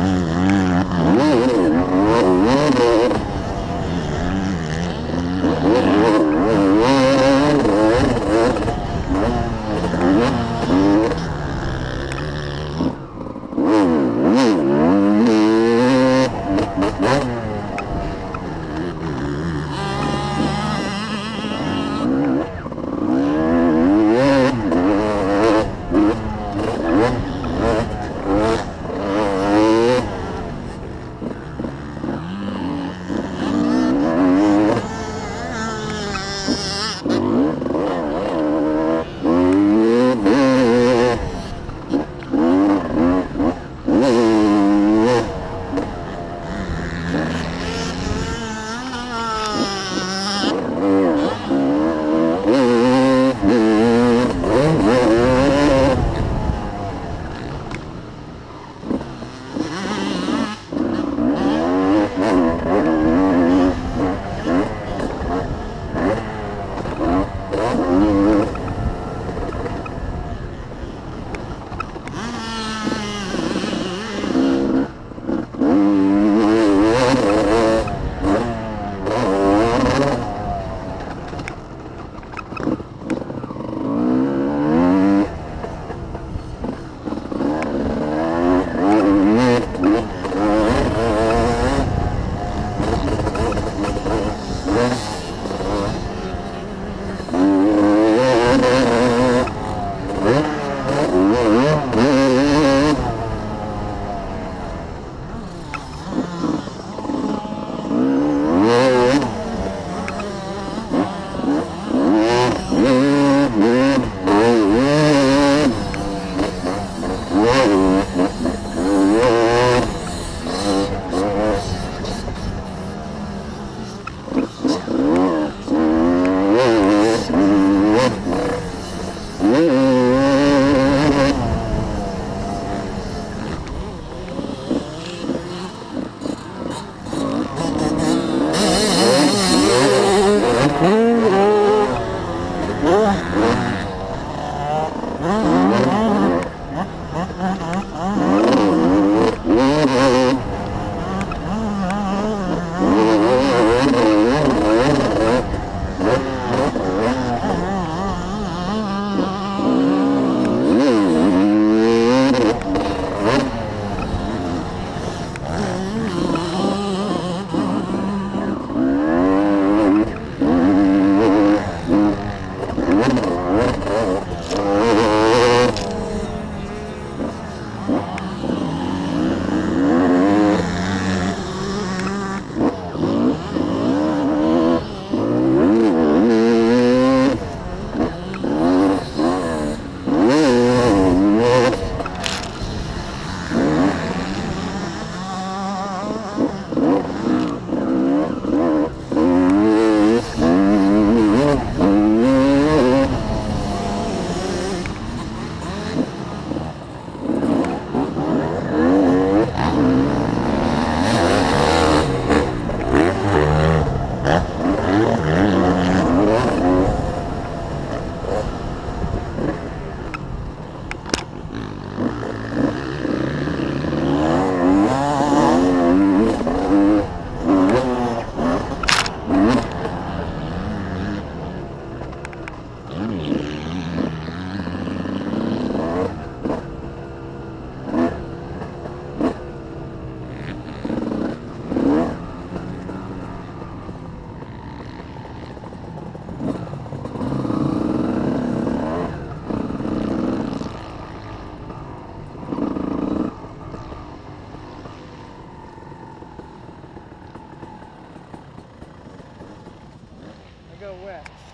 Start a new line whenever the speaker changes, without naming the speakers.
Mm-hmm. So wet.